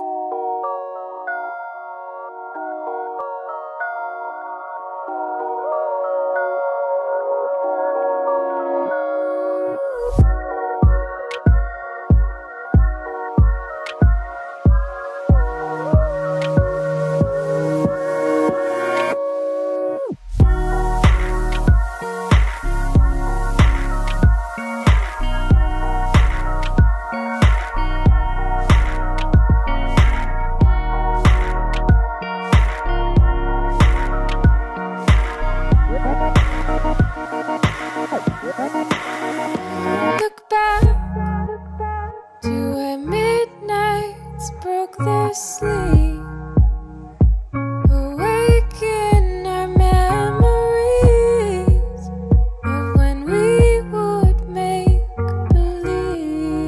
Look broke their sleep. Awaken our memories of when we would make believe.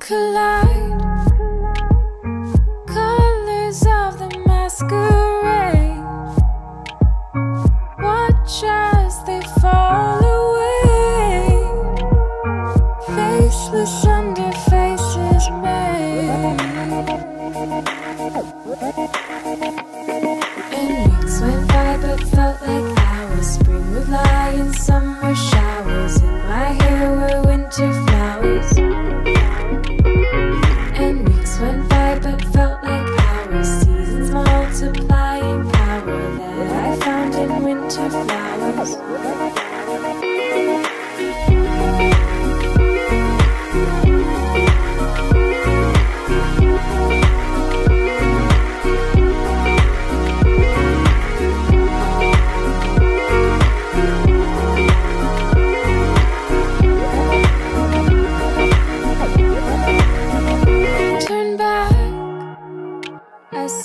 Collide colors of the masquerade. Watch as they fall Faceless under faces made. And weeks went by but felt like hours. Spring would lie in summer showers. In my hair were winter flowers. And weeks went by but felt like hours. Seasons multiplying power that I found in winter flowers.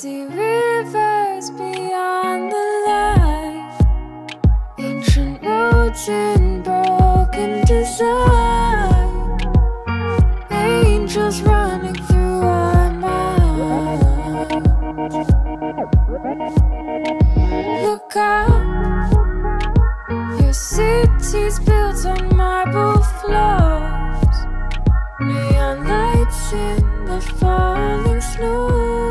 See rivers beyond the light. Ancient roads in broken design. Angels running through our minds. Look up, your city's built on marble floors. Neon lights in the falling snow.